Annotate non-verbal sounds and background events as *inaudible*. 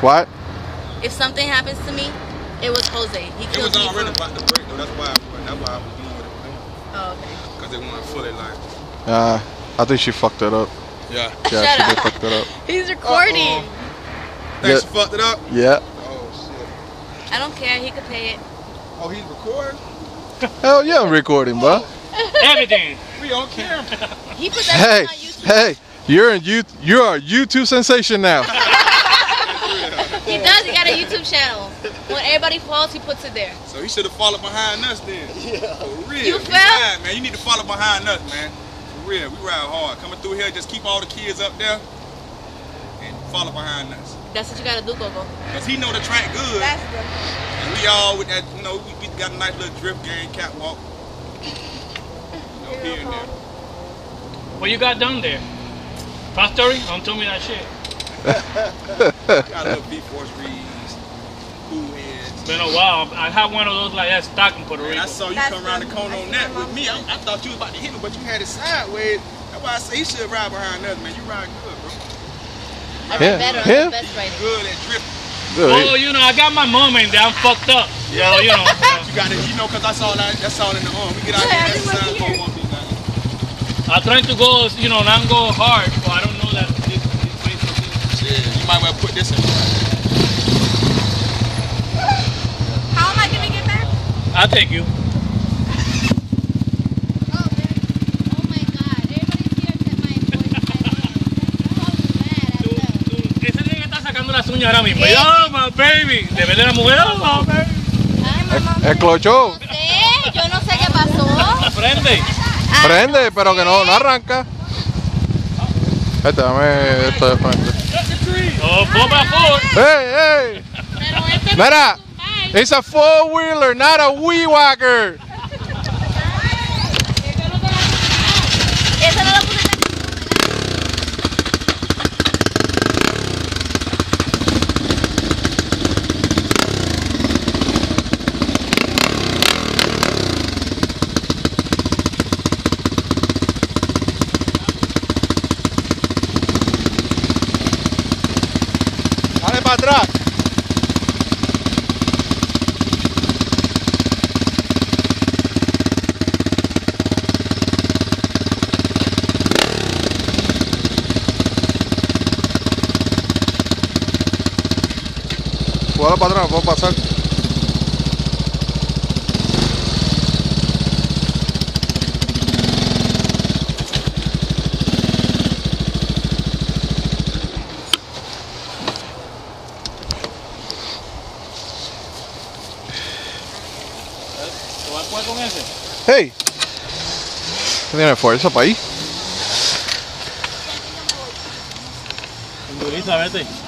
What? If something happens to me, it was Jose. He It killed was me. already For, about to break though. That's why. That's why I was doing what it oh, okay. because it wasn't fully like. Uh, I think she fucked it up. Yeah. Yeah, Shut she up. did fuck it up. He's recording. Think Yeah. she fucked it up? Yeah. Oh shit. I don't care. He could pay it. Oh, he's recording. Hell yeah, I'm recording, bro. *laughs* Everything. We on camera. He put Hey, that on YouTube. hey, you're in you. You're a YouTube sensation now. *laughs* He does. He got a YouTube channel. When everybody falls, he puts it there. So he should have followed behind us then. Yeah. For real. You fell? ride, man. You need to follow behind us, man. For real. We ride hard. Coming through here, just keep all the kids up there and follow behind us. That's what you gotta do, Gogo. Cause he know the track good. That's the. And we all with that, you know, we, we got a nice little drift game, catwalk. You know, here and there. What you got done there? Factory? Don't tell me that shit. *laughs* Got a little V-Force reeds, cool heads. It's been a while. I had one of those like that stock in Puerto Man, Rico. I saw you That's come around the the- corner on that with me. I, I thought you was about to hit me, but you had it sideways. That's why I say you should ride behind us, man. You ride good, bro. I Yeah, ride better. yeah. I'm the best riding. Good at drifting. Oh, you know, I got my moment that I'm fucked up. Yeah, you know. *laughs* You got it, you know, cause that's all that, that's all in the arm. We get out Yeah, here, everyone exercise, here. go on these. I'm trying to go, you know, not go hard, but I don't know that this, this place is. Shit, you might well put this in. Nigga está sacando las uñas ahora mismo. Oh, my baby. De la mujer. Oh, my baby. Ay. No sé, yo no sé qué pasó. Prende. Ah, Prende, pero que no, no arranca. Este, dame esto de frente. Oh, hey. Pero este Mira, it's a four wheeler, not a wee whacker. Esa no la puse tan- Dale para atrás. Bora, padrão, vamos passar. Hey! Tá vendo? É forte essa aí? Engoliu isso, aí.